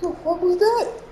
The fuck was that?